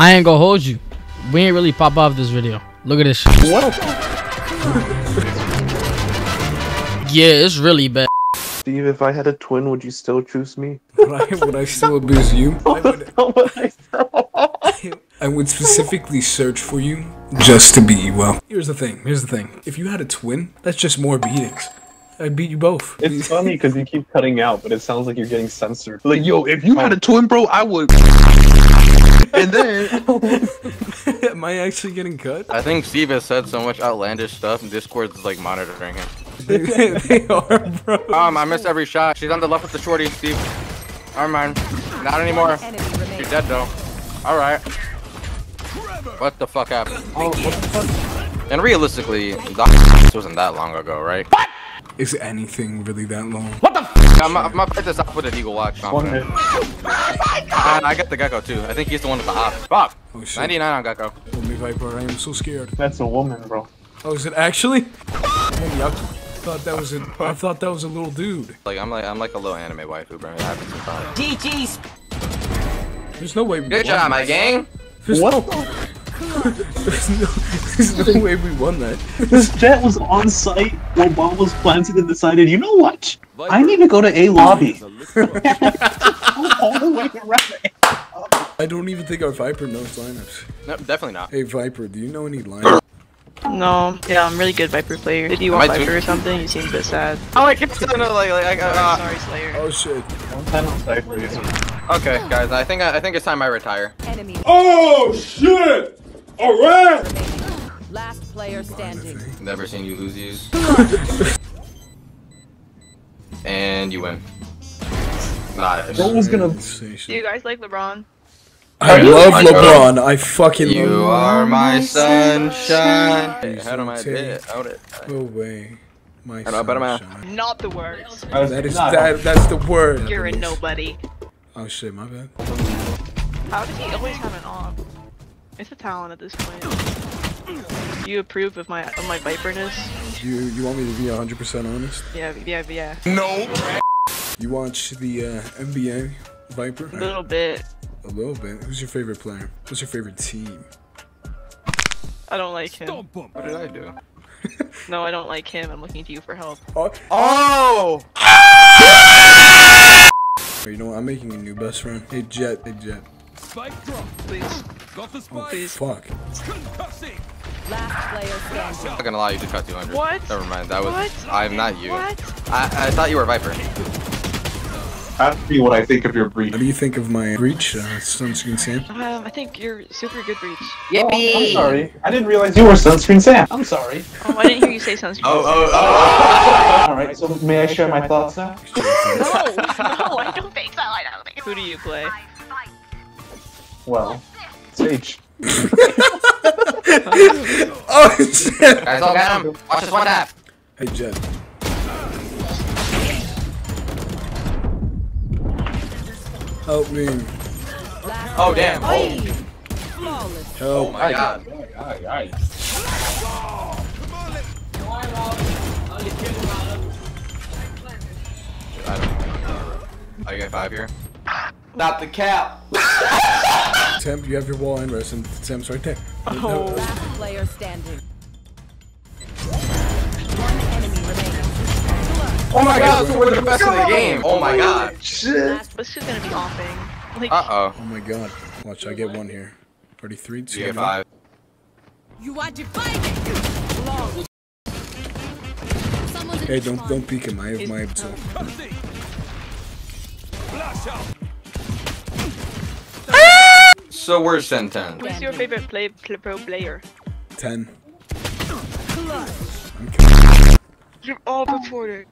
I ain't gonna hold you. We ain't really pop off this video. Look at this shit. What? Yeah, it's really bad. Steve, if I had a twin, would you still choose me? Would I, would I still abuse you? I would, I I would specifically search for you just to beat you up. Here's the thing. Here's the thing. If you had a twin, that's just more beatings. I'd beat you both. It's funny because you keep cutting out, but it sounds like you're getting censored. Like, yo, if you had a oh. twin, bro, I would. And then, Am I actually getting cut? I think Steve has said so much outlandish stuff, and Discord's like monitoring him. they, they are, bro. Um, I missed every shot. She's on the left with the shorty, Steve. Never mind. Not anymore. She's dead though. Alright. What the fuck happened? oh, what the fuck? And realistically, the wasn't that long ago, right? Is anything really that long? I'm, I'm gonna fight this off with an Eagle Watch. One confident. Hit. And I got the Gekko too. I think he's the one with the op. Fuck! Oh shit. 99 on Gekko. Oh, me Viper, I am so scared. That's a woman, bro. Oh, is it actually? Hey, I thought that was a. I thought that was a little dude. Like I'm like I'm like a little anime waifu, bro. It happens sometimes. There's no way. We Good won job, my gang. There's What? No, there's, no, there's no way we won that. This jet was on site while bomb was planted and decided, you know what? I need to go to A lobby. All the way around. I don't even think our Viper knows lineups. No, definitely not. Hey Viper, do you know any lineups? No, yeah, I'm really good Viper player. Did you want Viper or something? You seem a bit sad. Oh, I get to know like like uh, Sorry, Slayer. Oh shit. One time on site. Okay, guys, I think I think it's time I retire. Enemy Oh shit! Alright! last player standing. Never seen you lose these. and you win. Nice. What was gonna? Do you guys like LeBron? I you- love I- LeBron. I fucking You love. are my sunshine. Please How do I don't do take- it? Out it. No way. My Hello, sunshine. Not the words. That is that. That's the word. You're a nobody. Oh shit, my bad. How does he always have an off? It's a talent at this point. Do you approve of my of my viperness? You you want me to be 100% honest? Yeah, yeah, yeah. No. You watch the uh, NBA Viper? A little bit. A little bit. Who's your favorite player? What's your favorite team? I don't like him. What did I do? No, I don't like him. I'm looking to you for help. Oh, Oh! you know what? I'm making a new best friend. Hey Jet. Hey Jet. Spike drop. Please. Oh Please. fuck. Last player standing. I'm not gonna allow you to cut 200. What? Never mind. That was. What? I'm not you. What? I, I thought you were Viper. Ask me what I think of your breed. What do you think of my breach, uh, Sunscreen Sam? Um, I think you're super good reach. Oh, I'm sorry. I didn't realize you were sunscreen Sam. I'm sorry. Oh, I didn't hear you say sunscreen. Oh, oh, oh! All right. So may I share my thoughts now? No, no, I don't think so. I don't think. Who do you play? Well, Sage. Oh shit! Guys, all got him. Watch this one tap. Hey Jet. Help me. Oh, damn. Oh, Flawless. Help. my god. I get five here. Not the cap. Temp, you have your wall and rest, and Temp's right there. Oh. Last player standing. One enemy remaining. Oh my god, so we're the best in the game. Oh my god. Last, this is gonna be offing. Like, Uh oh. Oh my god. Watch, I get one here. Already three, two. You get five. You are divided. Flawless. Hey, don't don't peek him. I have my tool. So we're Sen 10. who's your favorite play, play pro player? Ten. You're all reported.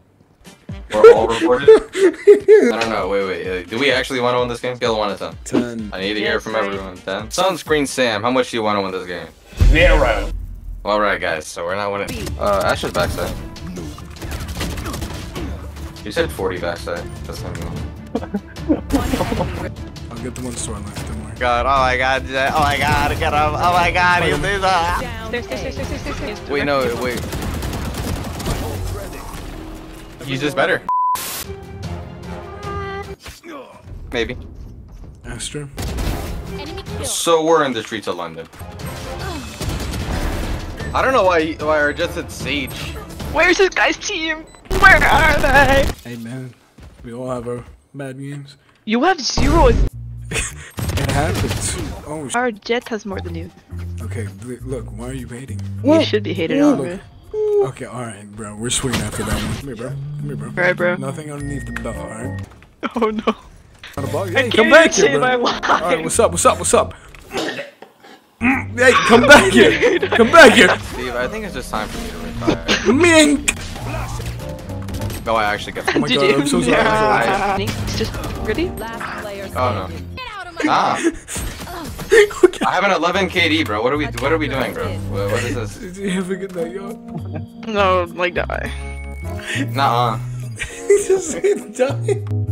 We're all reported. I don't know. Wait, wait. uh, Do we actually want to win this game? Scale of 1 to 10. Ten. I need to hear from right. everyone. 10. Sunscreen Sam, how much do you want to win this game? Zero. Alright, guys, so we're not winning. Uh, Ash's backside. You said 40 backside. That's not me. I'll get the one store left. Don't worry. God, oh my god, oh my god, get him, oh my god, he's down. Stairs, stairs, stairs, stairs, stairs, stairs. Wait, no, wait. He's just better. Maybe. Astra. Enemy So we're in the streets of London. I don't know why why I just said Sage. Where's this guy's team? Where are they? Hey man, we all have our bad games. You have zero. It happens. Oh, sh- Our Jet has more than you. okay. Look, why are you hating? You should be hated on me. Okay, all right, bro. We're swinging after that one. Come here, bro. Come here, bro. Alright, bro. Nothing underneath the belt, all right? Oh no. Not a bug. Hey, can't come back here, save bro. All right, what's up? What's up? What's up? Mm, Hey, come back here. Come back here. Steve, I think it's just time for me to retire. Mink. no, I actually get. Oh my Did god. I'm so sorry. I'm It's just ready. Last player Oh no. Standing. Nah. okay. I have an 11 KD, bro. What are we? What are we doing, bro? What, what is this? Did you have a good night, y'all? No, like die. Nah. He just said die.